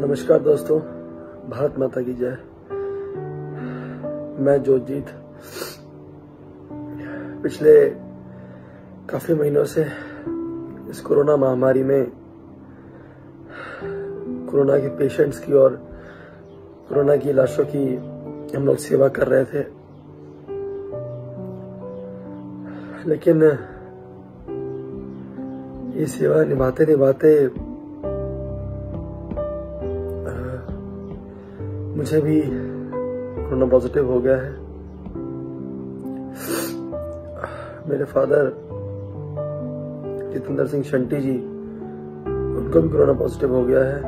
नमस्कार दोस्तों, भारत माता की जय। मैं जोजीत पिछले काफ़ी महीनों से इस कोरोना महामारी में कोरोना के पेशेंट्स की और कोरोना की लाशों की हम लोग सेवा कर रहे थे। लेकिन ये सेवा निभाते निभाते मुझे भी कोरोना पॉजिटिव हो गया है। मेरे फादर जितेंद्र सिंह शंटी जी उनको भी कोरोना पॉजिटिव हो गया है।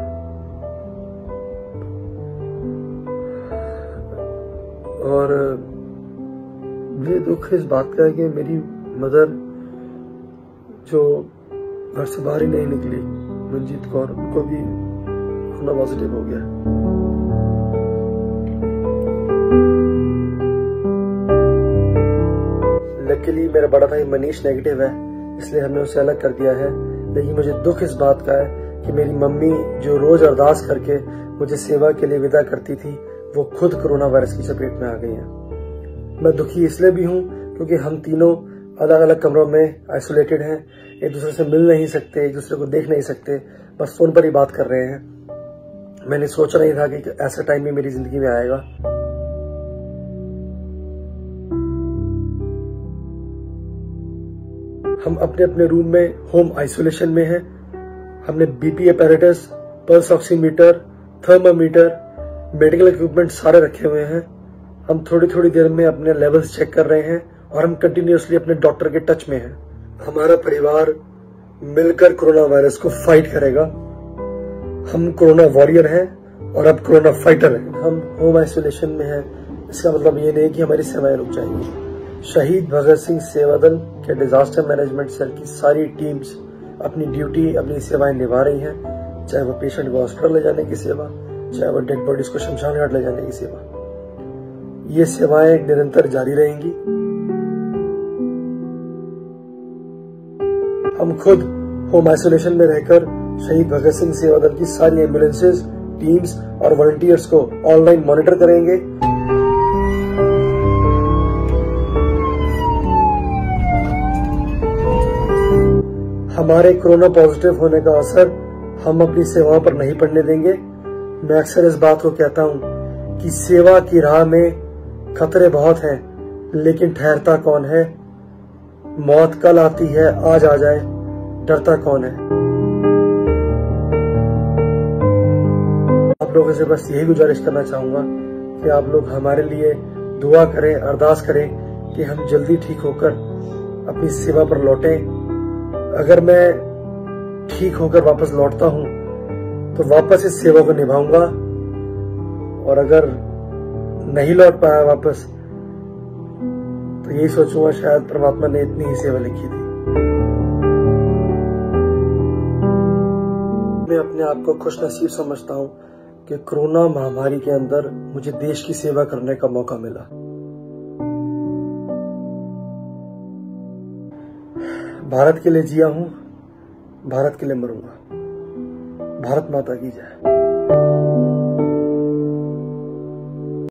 और मुझे दुख इस बात का है कि मेरी मदर जो घर से बाहर ही नहीं निकली मंजीत कौर, उनको भी कोरोना पॉजिटिव हो गया लकीली मेरा बड़ा भाई मनीष नेगेटिव है, इसलिए हमने उसे अलग कर दिया है। लेकिन मुझे दुख इस बात का है कि मेरी मम्मी जो रोज अरदास करके मुझे सेवा के लिए विदा करती थी, वो खुद कोरोना वायरस की चपेट में आ गई है। मैं दुखी इसलिए भी हूँ क्योंकि हम तीनों अलग अलग कमरों में आइसोलेटेड हैं, एक दूसरे से मिल नहीं सकते, एक दूसरे को देख नहीं सकते, बस फ़ोन पर ही बात कर रहे हैं। मैंने सोचा नहीं था कि ऐसा टाइम भी मेरी ज़िंदगी में आएगा। हम अपने अपने रूम में होम आइसोलेशन में हैं। हमने BP apparatus pulse oximeter thermometer medical equipment सारे रखे हुए हैं। हम थोड़ी थोड़ी देर में अपने लेवल्स चेक कर रहे हैं और हम कंटिन्यूसली अपने डॉक्टर के टच में हैं। हमारा परिवार मिलकर कोरोना वायरस को फाइट करेगा। हम कोरोना वॉरियर हैं और अब कोरोना फाइटर हैं। हम होम आइसोलेशन में हैं। इसका मतलब ये नहीं कि हमारी सेवाएँ रुक जाएँगी। शहीद भगत सिंह सेवा दल के डिजास्टर मैनेजमेंट सेल की सारी टीम्स अपनी ड्यूटी अपनी सेवाएँ निभा रही हैं। चाहे वो पेशेंट को हॉस्पिटल ले जाने की सेवा, चाहे वो डेड बॉडीज को शमशान घाट ले जाने की सेवा। ये सेवाएँ निरंतर जारी रहेंगी। हम खुद होम आइसोलेशन में रहकर शहीद भगत सिंह सेवा दल की सारी एम्बुलेंसेज टीम्स और वॉलंटियर्स को ऑनलाइन मॉनिटर करेंगे। हमारे कोरोना पॉजिटिव होने का असर हम अपनी सेवाओं पर नहीं पड़ने देंगे। मैं अक्सर इस बात को कहता हूँ कि सेवा की राह में खतरे बहुत हैं, लेकिन ठहरता कौन है? मौत कल आती है, आज आ जाए, डरता कौन है? आप लोगों से बस यही गुजारिश करना चाहूँगा कि आप लोग हमारे लिए दुआ करें, अरदास करें कि हम जल्दी ठीक होकर अपनी सेवा पर लौटें। अगर मैं ठीक होकर वापस लौटता हूँ तो वापस इस सेवा को निभाऊँगा। और अगर नहीं लौट पाया वापस तो यही सोचूँगा शायद परमात्मा ने इतनी ही सेवा लिखी थी। मैं अपने आप को खुश नसीब समझता हूँ कि कोरोना महामारी के अंदर मुझे देश की सेवा करने का मौका मिला। भारत के लिए जिया हूँ भारत के लिए मरूँगा। भारत माता की जय।